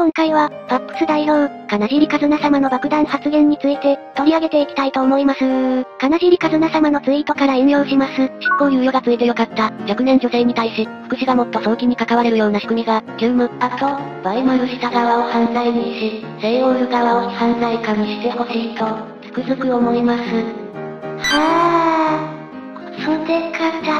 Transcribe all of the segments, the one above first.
今回は、パップス代表、金尻和奈様の爆弾発言について、取り上げていきたいと思います。金尻和奈様のツイートから引用します。執行猶予がついてよかった。若年女性に対し、福祉がもっと早期に関われるような仕組みが、急務。あと、バイマルした側を犯罪にし、セイオール側を非犯罪化にしてほしいと、つくづく思います。はぁ、クソデカため息。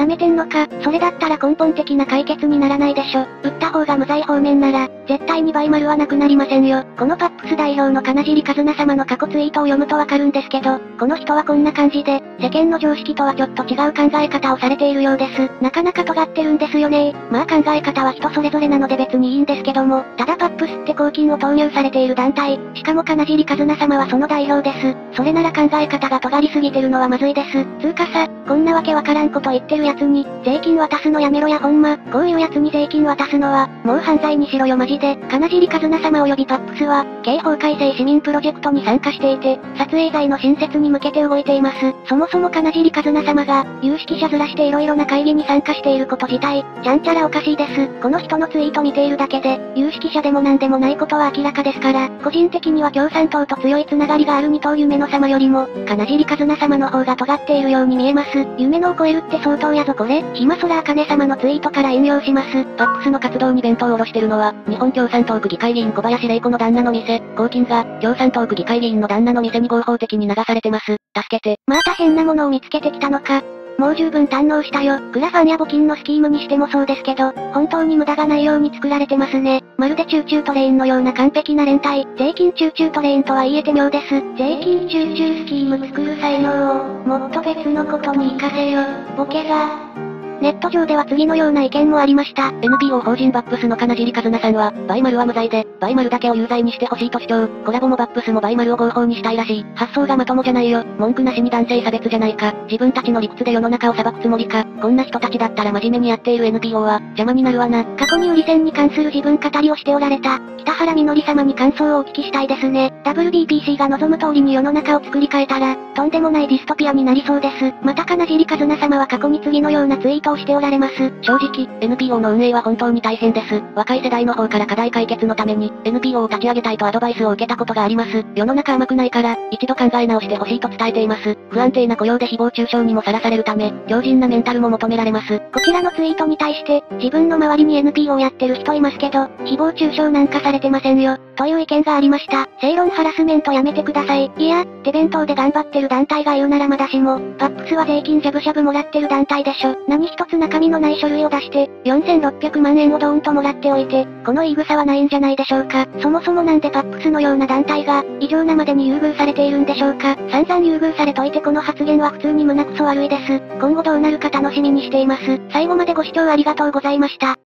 舐めてんのか、それだったら根本的な解決にならないでしょ。打った方が無罪方面なら、絶対に倍丸はなくなりませんよ。このパップス代表の金尻和奈様の過去ツイートを読むとわかるんですけど、この人はこんな感じで、世間の常識とはちょっと違う考え方をされているようです。なかなか尖ってるんですよねまあ考え方は人それぞれなので別にいいんですけども、ただパップスって公金を投入されている団体、しかも金尻和奈様はその代表です。それなら考え方が尖りすぎてるのはまずいです。つうかさ、こんなわけわからんこと言ってる奴に、税金渡すのやめろやほんま、こういう奴に税金渡すのは、もう犯罪にしろよマジで、で金尻和奈様及びパップスは、刑法改正市民プロジェクトに参加していて、撮影罪の新設に向けて動いています。そもそも金尻和奈様が、有識者ずらして色々な会議に参加していること自体、ちゃんちゃらおかしいです。この人のツイート見ているだけで、有識者でも何でもないことは明らかですから、個人的には共産党と強いつながりがある二等夢の様よりも、金尻和奈様の方が尖っているように見えます。夢のを超えるって相当やぞこれ、暇空あかね様のツイートから引用します。パックスの活動に弁当を下ろしてるのは、日本共産党区議会議員小林玲子の旦那の店、公金が、共産党区議会議員の旦那の店に合法的に流されてます。助けて。また変なものを見つけてきたのか。もう十分堪能したよ。クラファンや募金のスキームにしてもそうですけど、本当に無駄がないように作られてますね。まるでチューチュートレインのような完璧な連帯。税金チューチュートレインとは言い得て妙です。税金チューチュースキーム作る才能を、もっと別のことに活かせよ。ボケが。ネット上では次のような意見もありました。NPO 法人ぱっぷすの金尻カズナさんは、バイマルは無罪で、バイマルだけを有罪にしてほしいと主張。 Colaboもぱっぷすもバイマルを合法にしたいらしい。発想がまともじゃないよ。文句なしに男性差別じゃないか。自分たちの理屈で世の中を裁くつもりか。こんな人たちだったら真面目にやっている NPO は、邪魔になるわな。過去に売り専に関する自分語りをしておられた、北原みのり様に感想をお聞きしたいですね。WBPC が望む通りに世の中を作り変えたら、とんでもないディストピアになりそうです。また金尻和奈様は過去に次のようなツイートをしておられます。正直、NPO の運営は本当に大変です。若い世代の方から課題解決のために、NPO を立ち上げたいとアドバイスを受けたことがあります。世の中甘くないから、一度考え直してほしいと伝えています。不安定な雇用で誹謗中傷にもさらされるため、強靭なメンタルも求められます。こちらのツイートに対して、自分の周りに NPO をやってる人いますけど、誹謗中傷なんかさされてませんよ。という意見がありました。正論ハラスメントやめてください。いや、手弁当で頑張ってる団体が言うならまだしも、パップスは税金しゃぶしゃぶもらってる団体でしょ。何一つ中身のない書類を出して、4600万円をドーンともらっておいて、この言い草はないんじゃないでしょうか。そもそもなんでパップスのような団体が、異常なまでに優遇されているんでしょうか。散々優遇されといてこの発言は普通に胸くそ悪いです。今後どうなるか楽しみにしています。最後までご視聴ありがとうございました。